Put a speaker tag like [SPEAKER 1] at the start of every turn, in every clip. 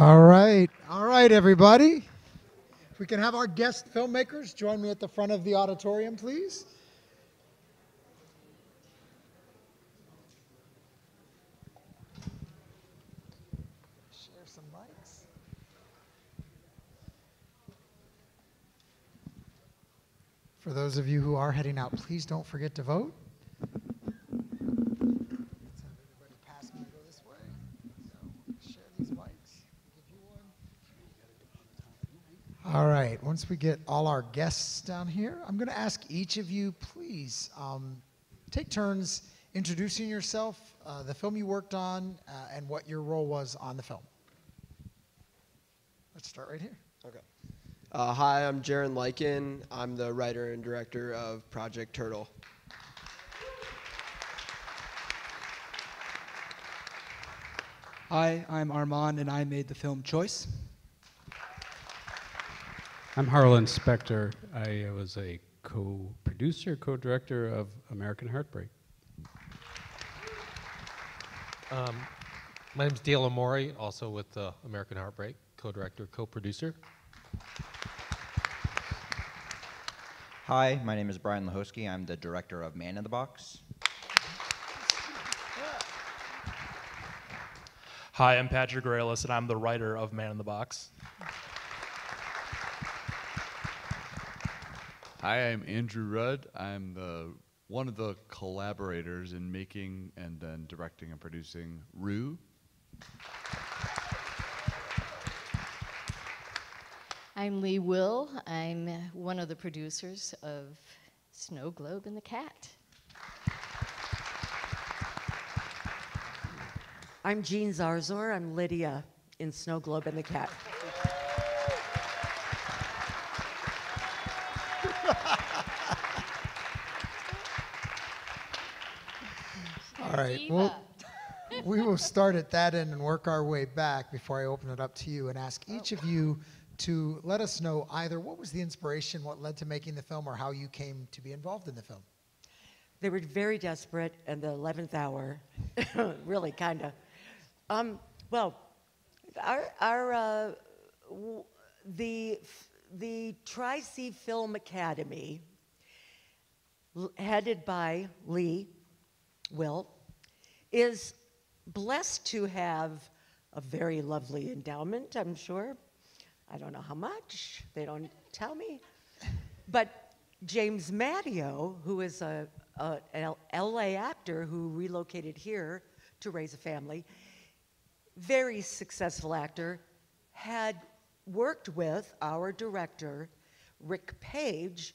[SPEAKER 1] All right. All right, everybody. If we can have our guest filmmakers join me at the front of the auditorium, please. Share some mics. For those of you who are heading out, please don't forget to vote. Let's have everybody pass me, go this way. So, share these mics. Give you one. All right, once we get all our guests down here, I'm going to ask each of you, please um, take turns introducing yourself, uh, the film you worked on, uh, and what your role was on the film. Let's start right here.
[SPEAKER 2] Okay. Uh, hi, I'm Jaren Leiken. I'm the writer and director of Project Turtle.
[SPEAKER 3] Hi, I'm Arman, and I made the film Choice.
[SPEAKER 4] I'm Harlan Spector. I was a co-producer, co-director of American Heartbreak.
[SPEAKER 5] Um, my name's Dale Amori, also with uh, American Heartbreak, co-director, co-producer.
[SPEAKER 6] Hi, my name is Brian Lachowski. I'm the director of Man in the Box.
[SPEAKER 7] Hi, I'm Patrick Grealis, and I'm the writer of Man in the Box.
[SPEAKER 8] Hi, I'm Andrew Rudd. I'm the one of the collaborators in making and then directing and producing Rue.
[SPEAKER 9] I'm Lee Will. I'm one of the producers of Snow Globe and the Cat.
[SPEAKER 10] I'm Jean Zarzour. I'm Lydia in Snow Globe and the Cat.
[SPEAKER 1] All right. Well, we will start at that end and work our way back before I open it up to you and ask each of you to let us know either what was the inspiration, what led to making the film, or how you came to be involved in the film.
[SPEAKER 10] They were very desperate, and the 11th hour, really kind of. Um, well, our, our uh, w- the, the Tri C Film Academy, l- headed by Lee Will, is blessed to have a very lovely endowment, I'm sure. I don't know how much, they don't tell me. But James Matteo, who is a, a, an LA actor who relocated here to raise a family, very successful actor, had worked with our director, Rick Page,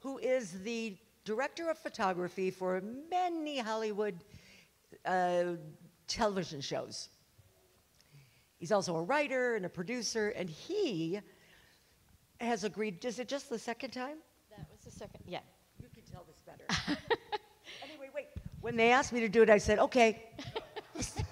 [SPEAKER 10] who is the director of photography for many Hollywood uh, television shows. He's also a writer and a producer, and he has agreed. Is it just the second time?
[SPEAKER 9] That was the second, yeah.
[SPEAKER 10] You can tell this better. anyway, wait. When they asked me to do it, I said, okay.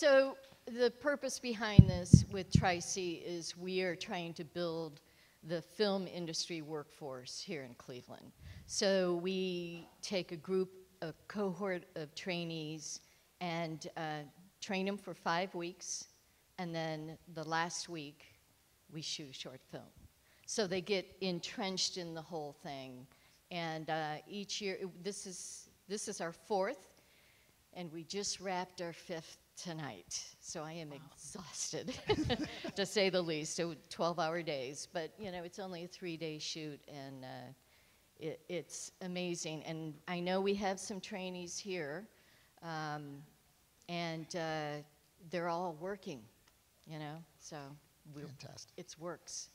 [SPEAKER 9] So the purpose behind this with Tri-C is we are trying to build the film industry workforce here in Cleveland. So we take a group, a cohort of trainees and uh, train them for five weeks, and then the last week we shoot a short film. So they get entrenched in the whole thing, and uh, each year this is this is our fourth, and we just wrapped our fifth tonight. So I am exhausted, to say the least. So 12-hour days, but you know it's only a three-day shoot, and uh, it, it's amazing. And I know we have some trainees here, um, and uh, they're all working, you know. So we
[SPEAKER 1] Fantastic.
[SPEAKER 9] It's works.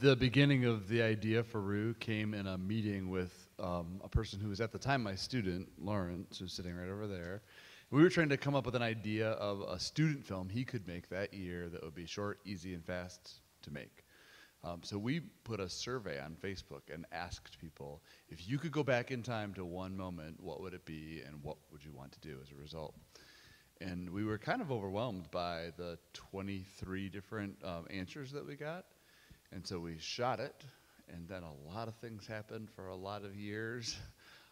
[SPEAKER 8] The beginning of the idea for Rue came in a meeting with um, a person who was at the time my student, Lawrence, who's sitting right over there. We were trying to come up with an idea of a student film he could make that year that would be short, easy, and fast to make. Um, so we put a survey on Facebook and asked people if you could go back in time to one moment, what would it be, and what would you want to do as a result? And we were kind of overwhelmed by the 23 different um, answers that we got. And so we shot it, and then a lot of things happened for a lot of years.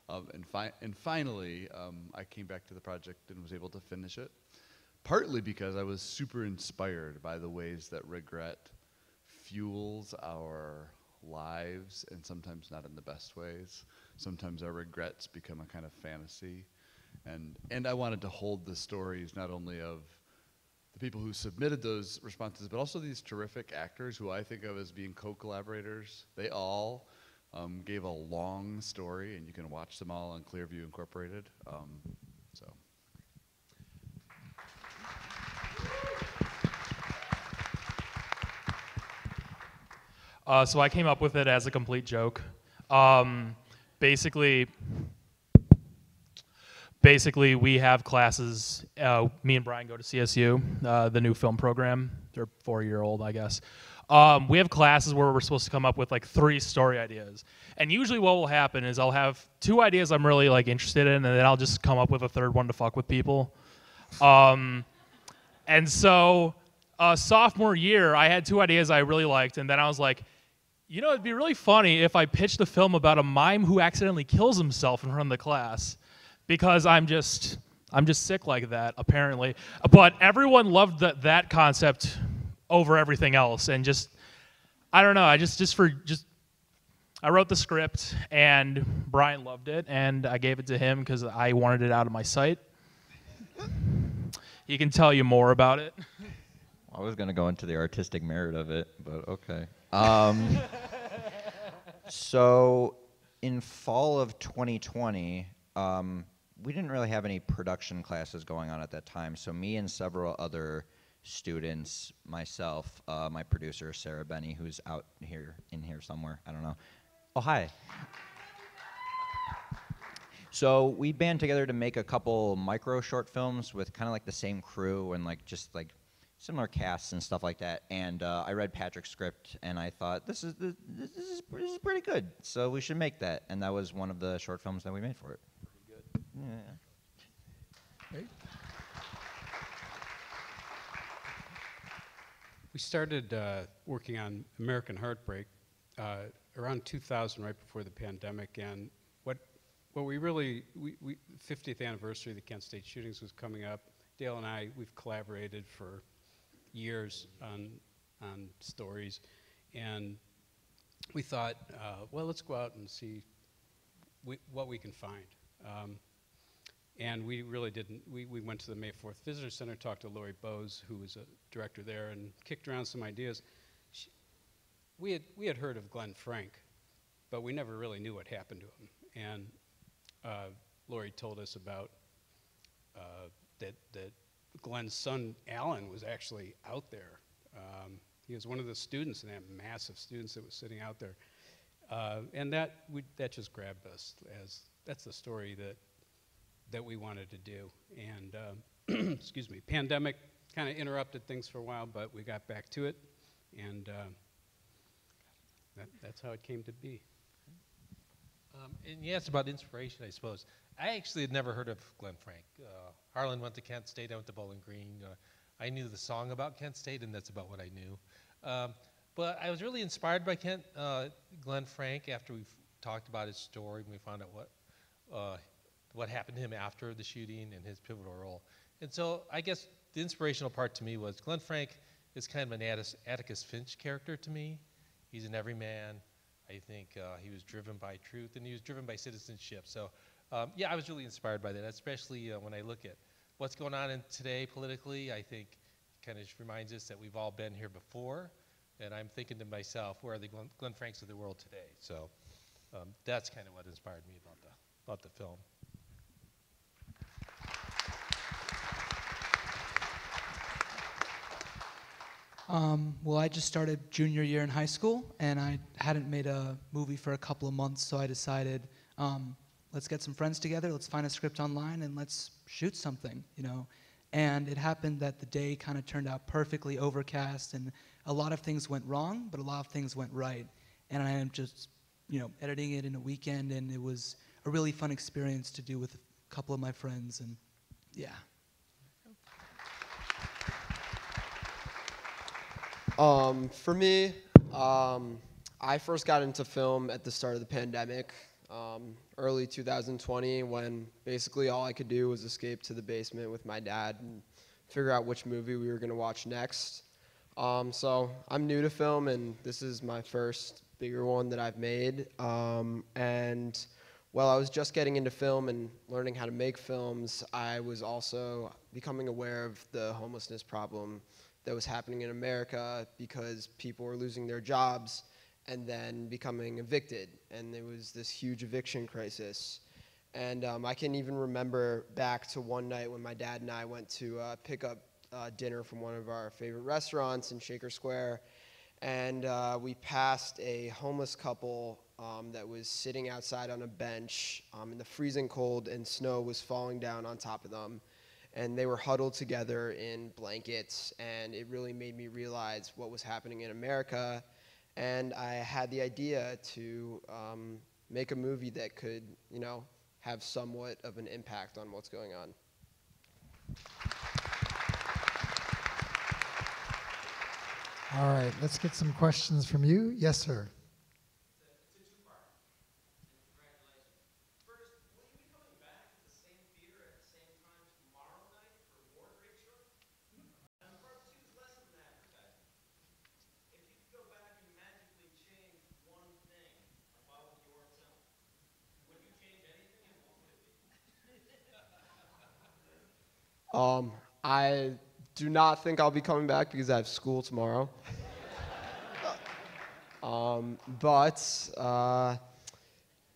[SPEAKER 8] Um, and, fi- and finally, um, I came back to the project and was able to finish it. Partly because I was super inspired by the ways that regret fuels our lives, and sometimes not in the best ways. Sometimes our regrets become a kind of fantasy. And, and I wanted to hold the stories not only of the people who submitted those responses, but also these terrific actors who I think of as being co-collaborators. They all um, gave a long story, and you can watch them all on Clearview Incorporated. Um, so.
[SPEAKER 7] Uh, so I came up with it as a complete joke. Um, basically, basically we have classes. Uh, me and Brian go to CSU, uh, the new film program. They're four-year-old, I guess. Um, we have classes where we're supposed to come up with like three story ideas, and usually what will happen is I'll have two ideas I'm really like interested in, and then I'll just come up with a third one to fuck with people. Um, and so, uh, sophomore year, I had two ideas I really liked, and then I was like, you know, it'd be really funny if I pitched a film about a mime who accidentally kills himself in front of the class, because I'm just, I'm just sick like that, apparently. But everyone loved that that concept over everything else, and just, I don't know, I just, just for just. I wrote the script and Brian loved it and I gave it to him because I wanted it out of my sight. He can tell you more about it.
[SPEAKER 6] I was going to go into the artistic merit of it, but okay. Um, so, in fall of 2020, um, we didn't really have any production classes going on at that time. So, me and several other students, myself, uh, my producer Sarah Benny, who's out here in here somewhere, I don't know. Oh, hi. So we band together to make a couple micro short films with kind of like the same crew and like just like similar casts and stuff like that. And uh, I read Patrick's script and I thought this is this is this is pretty good. So we should make that. And that was one of the short films that we made for it. Yeah.
[SPEAKER 4] We started uh, working on American Heartbreak uh, around 2000, right before the pandemic, and what what we really we, we 50th anniversary of the Kent State shootings was coming up. Dale and I we've collaborated for years on on stories, and we thought, uh, well, let's go out and see we, what we can find. Um, and we really didn't. We, we went to the May 4th Visitor Center, talked to Lori Boes, who was a director there, and kicked around some ideas. She, we, had, we had heard of Glenn Frank, but we never really knew what happened to him. And uh, Lori told us about uh, that, that Glenn's son, Alan, was actually out there. Um, he was one of the students in that massive students that was sitting out there. Uh, and that, we, that just grabbed us as that's the story that that we wanted to do. And uh, excuse me, pandemic kind of interrupted things for a while, but we got back to it, and uh, that, that's how it came to be.
[SPEAKER 5] Um, and you asked about inspiration, I suppose. I actually had never heard of Glenn Frank. Uh, Harlan went to Kent State, I went to Bowling Green. Uh, I knew the song about Kent State, and that's about what I knew. Um, but I was really inspired by Kent, uh, Glenn Frank after we talked about his story and we found out what uh, what happened to him after the shooting and his pivotal role. And so I guess the inspirational part to me was Glenn Frank is kind of an Atticus, Finch character to me. He's an everyman. I think uh, he was driven by truth and he was driven by citizenship. So um, yeah, I was really inspired by that, especially uh, when I look at what's going on in today politically. I think it kind of reminds us that we've all been here before. And I'm thinking to myself, where are the Glenn, Glenn Franks of the world today? So um, that's kind of what inspired me about the, about the film.
[SPEAKER 3] Um, well, I just started junior year in high school, and I hadn't made a movie for a couple of months, so I decided, um, let's get some friends together, let's find a script online, and let's shoot something, you know. And it happened that the day kind of turned out perfectly overcast, and a lot of things went wrong, but a lot of things went right. And I am just, you know, editing it in a weekend, and it was a really fun experience to do with a couple of my friends, and yeah.
[SPEAKER 2] Um, for me, um, I first got into film at the start of the pandemic. um, early 2020 when basically all I could do was escape to the basement with my dad and figure out which movie we were going to watch next. Um, so I'm new to film, and this is my first bigger one that I've made. Um, and while I was just getting into film and learning how to make films, I was also becoming aware of the homelessness problem that was happening in America because people were losing their jobs and then becoming evicted. And there was this huge eviction crisis. And um, I can even remember back to one night when my dad and I went to uh, pick up uh, dinner from one of our favorite restaurants in Shaker Square. And uh, we passed a homeless couple um, that was sitting outside on a bench um, in the freezing cold, and snow was falling down on top of them. And they were huddled together in blankets, and it really made me realize what was happening in America. And I had the idea to um, make a movie that could, you know, have somewhat of an impact on what's going on.
[SPEAKER 1] All right, let's get some questions from you. Yes, sir.
[SPEAKER 2] Um, I do not think I'll be coming back because I have school tomorrow. um, but uh,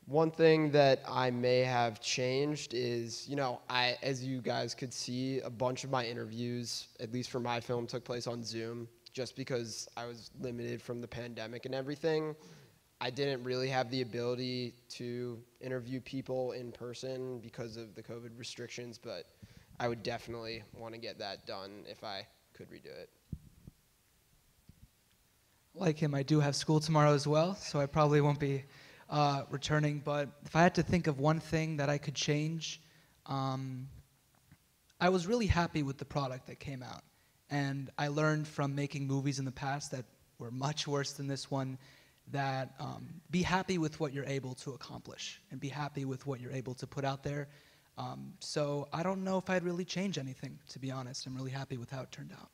[SPEAKER 2] one thing that I may have changed is, you know, I, as you guys could see, a bunch of my interviews, at least for my film, took place on Zoom, just because I was limited from the pandemic and everything. I didn't really have the ability to interview people in person because of the COVID restrictions, but I would definitely want to get that done if I could redo it.
[SPEAKER 3] Like him, I do have school tomorrow as well, so I probably won't be uh, returning. But if I had to think of one thing that I could change, um, I was really happy with the product that came out. And I learned from making movies in the past that were much worse than this one that um, be happy with what you're able to accomplish and be happy with what you're able to put out there. Um, so I don't know if I'd really change anything, to be honest. I'm really happy with how it turned out.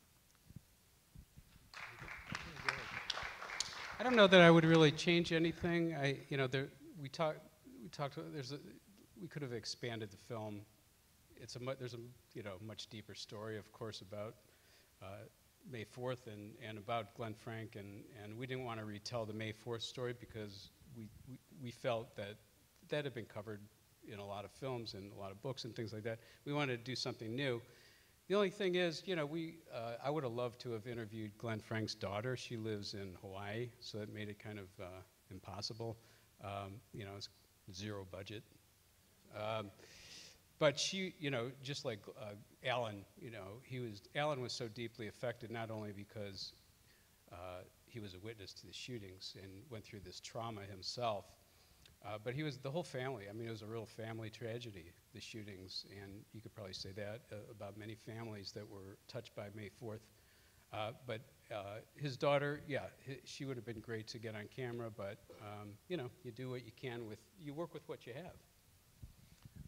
[SPEAKER 4] I don't know that I would really change anything. I, you know, there, we talked, we talked. There's a, we could have expanded the film. It's a, there's a, you know, much deeper story, of course, about uh, May 4th and, and about Glenn Frank, and, and we didn't want to retell the May 4th story because we, we, we felt that that had been covered in a lot of films and a lot of books and things like that. We wanted to do something new. The only thing is, you know, we, uh, I would have loved to have interviewed Glenn Frank's daughter. She lives in Hawaii, so that made it kind of uh, impossible. Um, you know, it's zero budget. Um, but she, you know, just like uh, Alan, you know, he was, Alan was so deeply affected not only because uh, he was a witness to the shootings and went through this trauma himself, uh, but he was the whole family. I mean, it was a real family tragedy, the shootings, and you could probably say that uh, about many families that were touched by May 4th. Uh, but uh, his daughter, yeah, she would have been great to get on camera, but um, you know, you do what you can with, you work with what you have.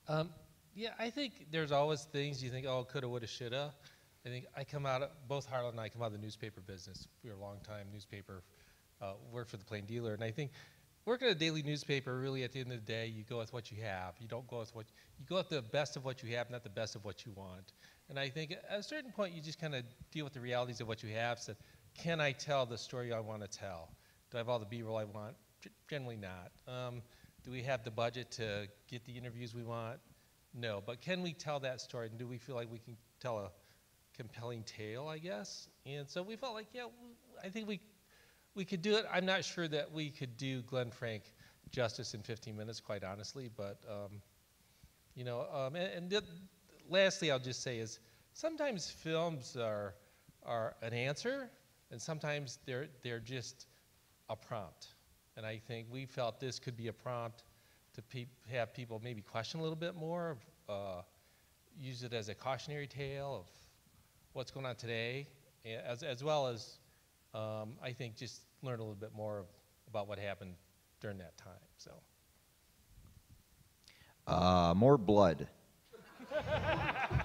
[SPEAKER 5] Um, yeah, I think there's always things you think, oh, coulda, woulda, shoulda. I think I come out, of, both Harlan and I come out of the newspaper business. We were a long time newspaper, uh, worked for the Plain Dealer, and I think working at a daily newspaper, really at the end of the day, you go with what you have. You don't go with what you go with the best of what you have, not the best of what you want. And I think at a certain point, you just kind of deal with the realities of what you have. Said, can I tell the story I want to tell? Do I have all the B-roll I want? G- generally not. Um, do we have the budget to get the interviews we want? No. But can we tell that story? And do we feel like we can tell a compelling tale? I guess. And so we felt like, yeah, I think we we could do it. I'm not sure that we could do Glenn Frank justice in 15 minutes, quite honestly. But um, you know, um, and, and lastly, I'll just say is sometimes films are are an answer, and sometimes they're they're just a prompt. And I think we felt this could be a prompt to pe- have people maybe question a little bit more, uh, use it as a cautionary tale of what's going on today, as as well as um, I think just learn a little bit more of, about what happened during that time. So.
[SPEAKER 6] Uh, more blood.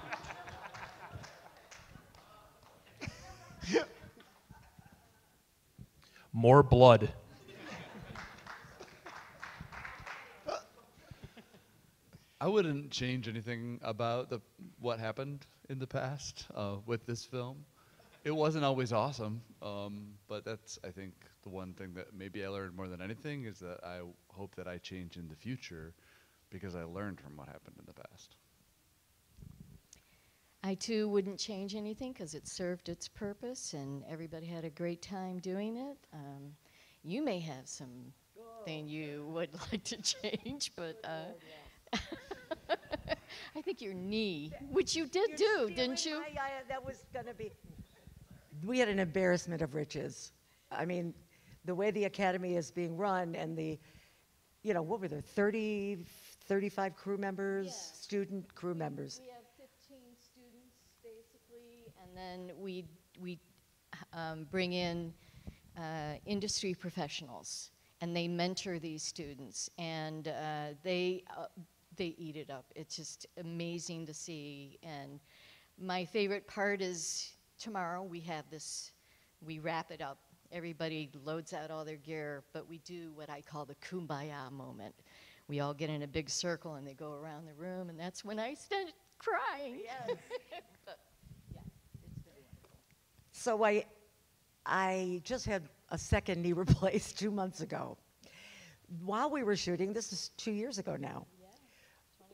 [SPEAKER 7] More blood.
[SPEAKER 8] I wouldn't change anything about the what happened in the past uh, with this film. It wasn't always awesome, um, but that's I think the one thing that maybe I learned more than anything is that I hope that I change in the future because I learned from what happened in the past.
[SPEAKER 9] I too wouldn't change anything because it served its purpose and everybody had a great time doing it. Um, you may have some something you would like to change, but uh, I think your knee, which you did do, didn't you?
[SPEAKER 10] I, I, that was going to be. We had an embarrassment of riches. I mean, the way the academy is being run and the, you know, what were there, 30, 35 crew members,
[SPEAKER 9] Yes.
[SPEAKER 10] student crew members.
[SPEAKER 9] We have 15 students basically, and then we we um, bring in uh, industry professionals, and they mentor these students, and uh, they uh, they eat it up. It's just amazing to see. And my favorite part is tomorrow we have this. We wrap it up. Everybody loads out all their gear, but we do what I call the kumbaya moment. We all get in a big circle and they go around the room, and that's when I start crying. But, yeah, it's been wonderful.
[SPEAKER 10] So I, I just had a second knee replaced two months ago. While we were shooting, this is two years ago now.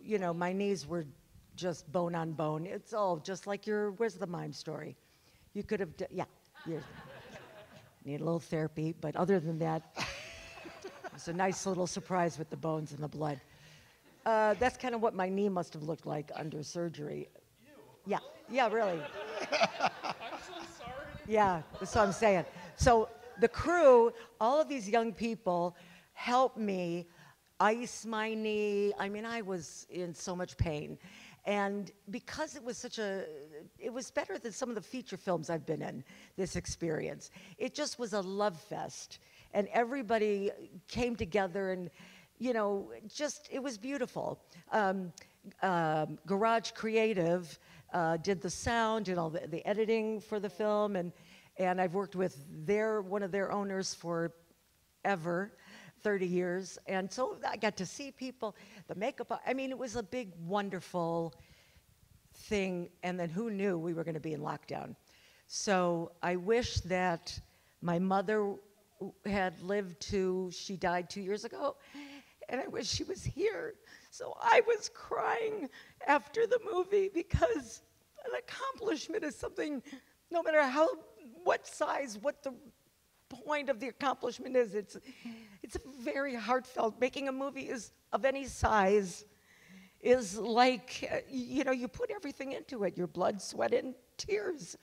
[SPEAKER 10] You know, my knees were just bone on bone. It's all just like your where's the mime story? You could have, d- yeah. You're, need a little therapy, but other than that, it's a nice little surprise with the bones and the blood. Uh, that's kind of what my knee must have looked like under surgery. Yeah, yeah, really. I'm so sorry. Yeah, that's what I'm saying. So the crew, all of these young people helped me ice my knee. I mean, I was in so much pain. And because it was such a, it was better than some of the feature films I've been in, this experience. It just was a love fest. And everybody came together and, you know, just, it was beautiful. Um, um, Garage Creative uh, did the sound and all the, the editing for the film, and and I've worked with their one of their owners for ever, 30 years, and so I got to see people, the makeup. I mean, it was a big, wonderful thing. And then who knew we were going to be in lockdown? So I wish that my mother had lived to she died two years ago, and I wish she was here. So I was crying after the movie because an accomplishment is something, no matter how, what size, what the point of the accomplishment is, it's, it's very heartfelt. Making a movie is of any size is like, uh, you know, you put everything into it, your blood, sweat, and tears.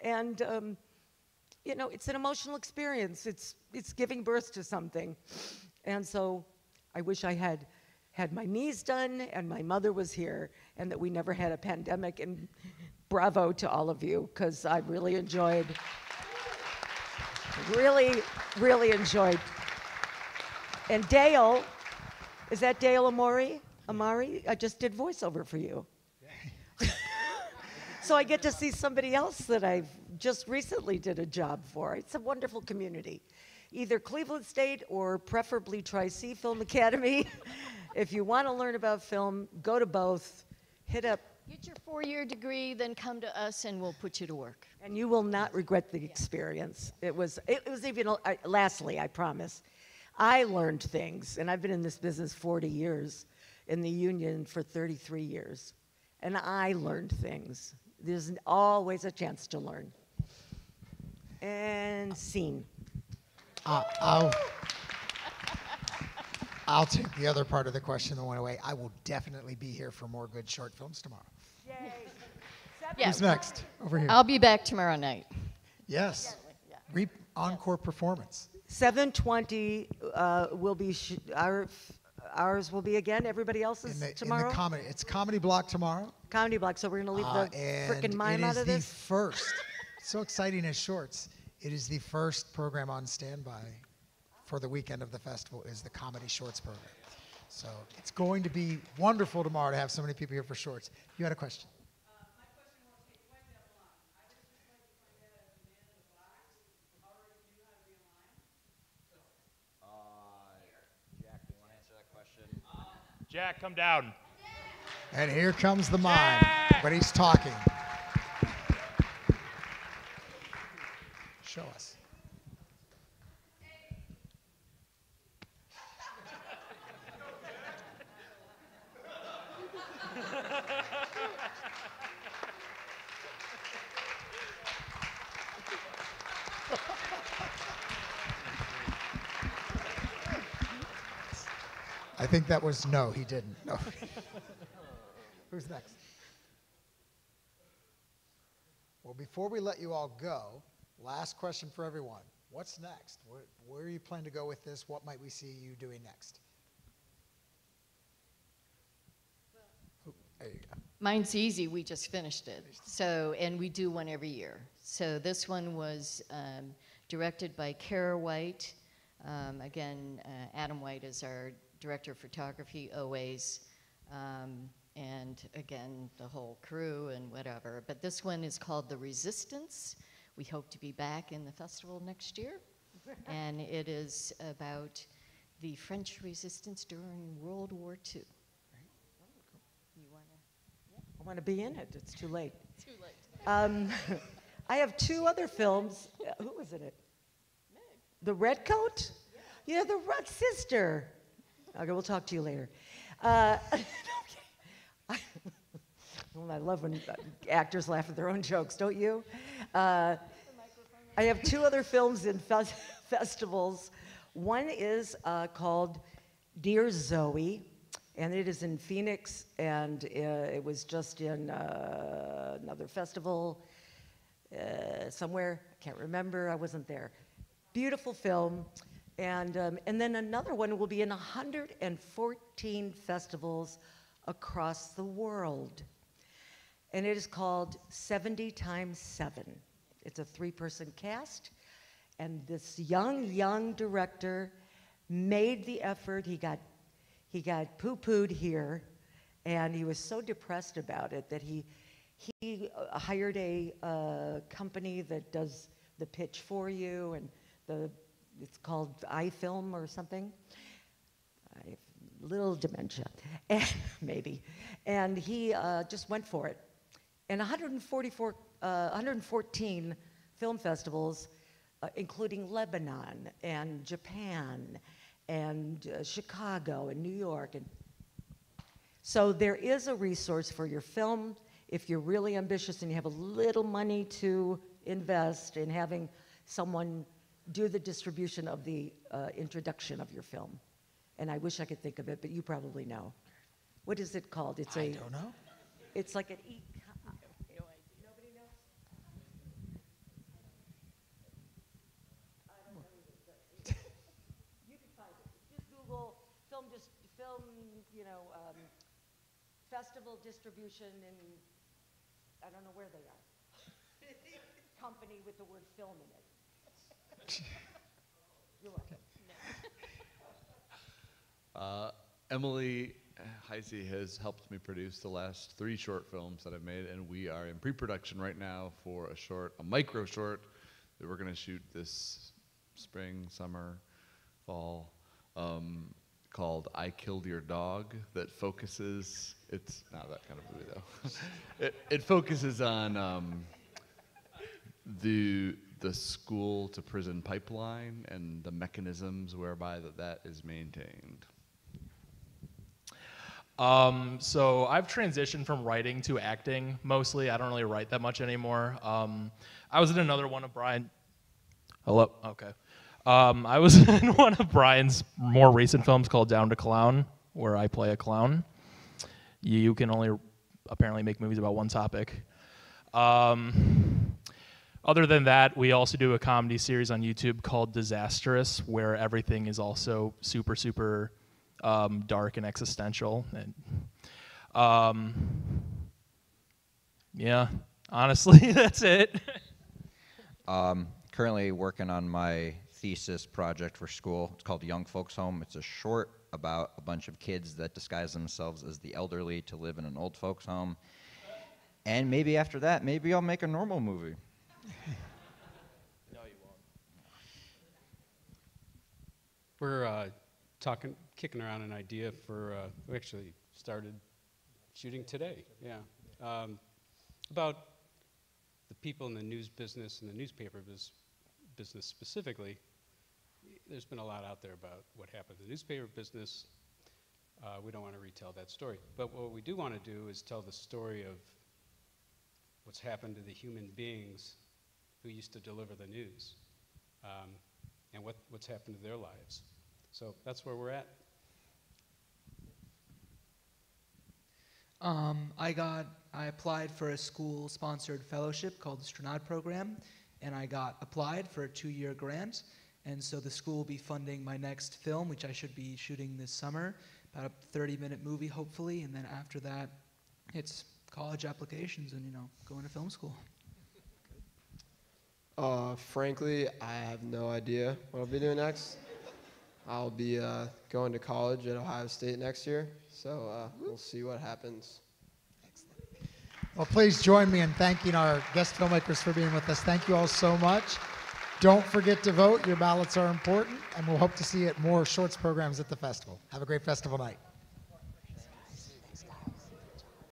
[SPEAKER 10] And, um, you know, it's an emotional experience. It's, it's giving birth to something. And so I wish I had had my knees done and my mother was here and that we never had a pandemic. And bravo to all of you, because I really enjoyed, really, really enjoyed. And Dale, is that Dale Amori? Amari? I just did voiceover for you. so I get to see somebody else that I've just recently did a job for. It's a wonderful community. Either Cleveland State or preferably Tri C Film Academy. if you want to learn about film, go to both. Hit up,
[SPEAKER 9] Get your four-year degree, then come to us and we'll put you to work.
[SPEAKER 10] and you will not regret the experience. It was. It was even. uh, lastly, I promise, I learned things, and I've been in this business 40 years, in the union for 33 years, and I learned things. There's always a chance to learn. And scene.
[SPEAKER 1] Uh, I'll, I'll take the other part of the question that went away. I will definitely be here for more good short films tomorrow.
[SPEAKER 9] Yeah,
[SPEAKER 1] Who's next? Over here.
[SPEAKER 9] I'll be back tomorrow night.
[SPEAKER 1] yes. Re- encore performance.
[SPEAKER 10] 7:20 uh, will be sh- our ours will be again. Everybody else's
[SPEAKER 1] In the, in the comedy, it's comedy block tomorrow.
[SPEAKER 10] Comedy block. So we're gonna leave
[SPEAKER 1] Uh,
[SPEAKER 10] the
[SPEAKER 1] and
[SPEAKER 10] frickin' mime
[SPEAKER 1] it
[SPEAKER 10] out
[SPEAKER 1] is
[SPEAKER 10] of
[SPEAKER 1] the
[SPEAKER 10] this.
[SPEAKER 1] first. so exciting as shorts. It is the first program on standby for the weekend of the festival. Is the comedy shorts program. So it's going to be wonderful tomorrow to have so many people here for shorts. You had a question?
[SPEAKER 7] Jack, come down.
[SPEAKER 1] And here comes the mime, but he's talking. Show us. I think that was no, he didn't. No. Who's next? Well, before we let you all go, last question for everyone. What's next? Where, where are you planning to go with this? What might we see you doing next? Who- There you go.
[SPEAKER 9] Mine's easy. We just finished it. So, and we do one every year. So this one was um, directed by Kara White. Um, again, uh, Adam White is our director of photography always. Um, and again, the whole crew and whatever. But this one is called The Resistance. We hope to be back in the festival next year. and it is about the French resistance during World War II. You want to?
[SPEAKER 10] I want to be in it. It's too late.
[SPEAKER 9] Too late.
[SPEAKER 10] Um, I have two other films. Uh, who was in it? The Red Coat? Yeah, the Red Sister. Okay, we'll talk to you later. Uh, I, I love when uh, actors laugh at their own jokes, don't you? Uh, I have two other films in fes- festivals. One is uh, called Dear Zoe, and it is in Phoenix, and uh, it was just in uh, another festival somewhere. I can't remember. I wasn't there. Beautiful film. And, um, and then another one will be in 114 festivals across the world. And it is called 70 times 7. It's a three person cast. And this young, young director made the effort. He got, he got poo pooed here. And he was so depressed about it that he, he uh, hired a uh, company that does the pitch for you. And the, it's called iFilm or something. I little dementia, maybe. And he uh, just went for it. And 144, uh, 114 film festivals, uh, including Lebanon and Japan and uh, Chicago and New York. And so there is a resource for your film if you're really ambitious and you have a little money to invest in having someone do the distribution of the uh, introduction of your film. And I wish I could think of it, but you probably know. What is it called? It's
[SPEAKER 1] I
[SPEAKER 10] a.
[SPEAKER 1] don't know.
[SPEAKER 10] It's like an e. Nobody knows. I don't know either, you can find it. Just Google film, dis- film, you know, um, festival distribution in, I don't know where they are. Company with the word film in it. You're welcome.
[SPEAKER 8] Uh, Emily Heisey has helped me produce the last three short films that I've made, and we are in pre-production right now for a short, a micro short that we're going to shoot this spring, summer, fall, um, called "I Killed Your Dog." That focuses. It's not that kind of movie though. it, it focuses on um, the the school to prison pipeline and the mechanisms whereby that, that is maintained.
[SPEAKER 7] Um, so I've transitioned from writing to acting mostly. I don't really write that much anymore. Um, I was in another one of Brian. Hello. Okay. Um, I was in one of Brian's more recent films called Down to Clown, where I play a clown. You can only apparently make movies about one topic. Um, other than that, we also do a comedy series on YouTube called Disastrous, where everything is also super, super um, dark and existential. And um, yeah, honestly, that's it.
[SPEAKER 6] Um, currently working on my thesis project for school. It's called Young Folks Home. It's a short about a bunch of kids that disguise themselves as the elderly to live in an old folks' home. And maybe after that, maybe I'll make a normal movie.
[SPEAKER 4] We're uh, talking, kicking around an idea for, uh, we actually started shooting today, yeah, um, about the people in the news business and the newspaper bus- business specifically. There's been a lot out there about what happened to the newspaper business. Uh, we don't want to retell that story. But what we do want to do is tell the story of what's happened to the human beings who used to deliver the news um, and what, what's happened to their lives. So that's where we're at.
[SPEAKER 3] Um, I got, I applied for a school-sponsored fellowship called the Strnad Program, and I got applied for a two-year grant. And so the school will be funding my next film, which I should be shooting this summer, about a 30-minute movie, hopefully. And then after that, it's college applications and you know going to film school.
[SPEAKER 2] Uh, frankly, I have no idea what I'll be doing next. I'll be uh, going to college at Ohio State next year, so uh, we'll see what happens.
[SPEAKER 1] Well, please join me in thanking our guest filmmakers for being with us. Thank you all so much. Don't forget to vote. Your ballots are important, and we'll hope to see you at more shorts programs at the festival. Have a great festival night.